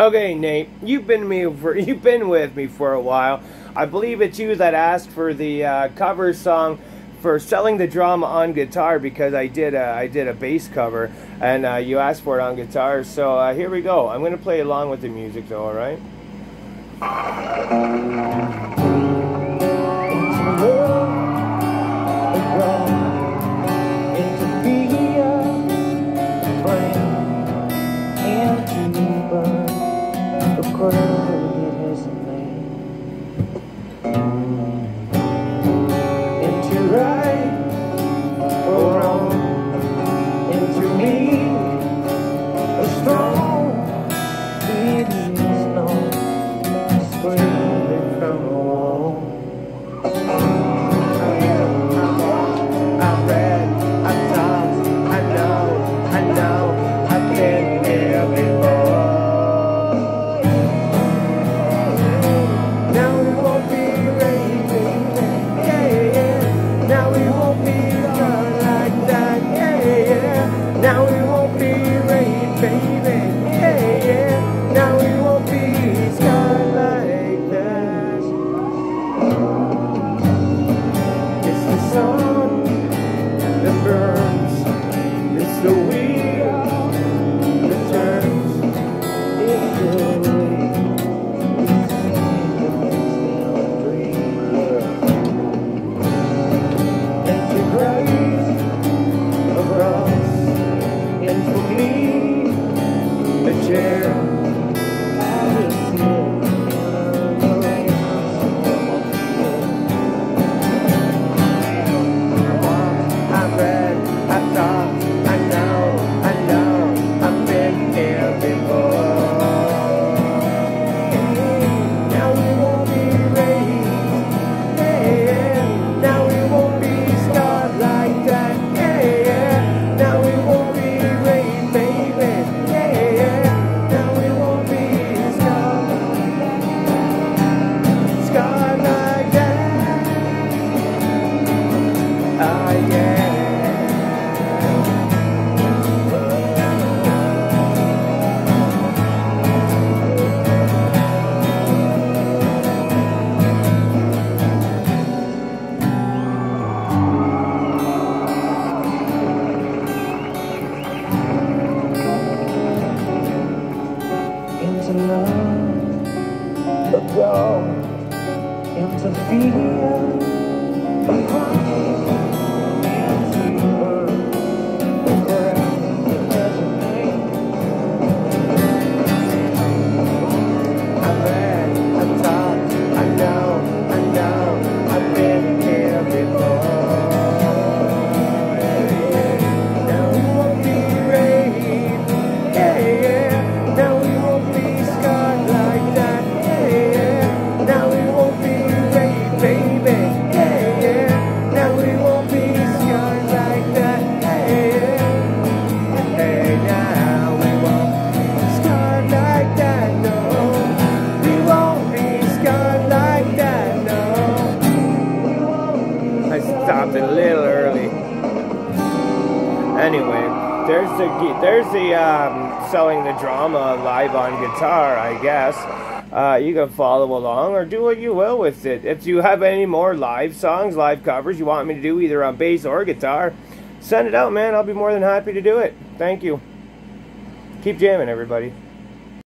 Okay, Nate, you've been me for you've been with me for a while. I believe it's you that asked for the uh, cover song for selling the drama on guitar because I did a, I did a bass cover and uh, you asked for it on guitar. So uh, here we go. I'm gonna play along with the music though. All right. Oh. together. Go into love, the dog, into fear. stopped a little early. Anyway, there's the there's the um, selling the drama live on guitar, I guess. Uh, you can follow along or do what you will with it. If you have any more live songs, live covers you want me to do either on bass or guitar, send it out, man. I'll be more than happy to do it. Thank you. Keep jamming, everybody.